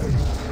Hey!